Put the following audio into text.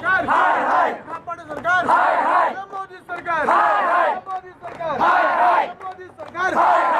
सरकार। हाय हाय। कापाडू सरकार। हाय हाय। मोदी सरकार। हाय हाय। मोदी सरकार। हाय हाय। मोदी सरकार। हाय हाय।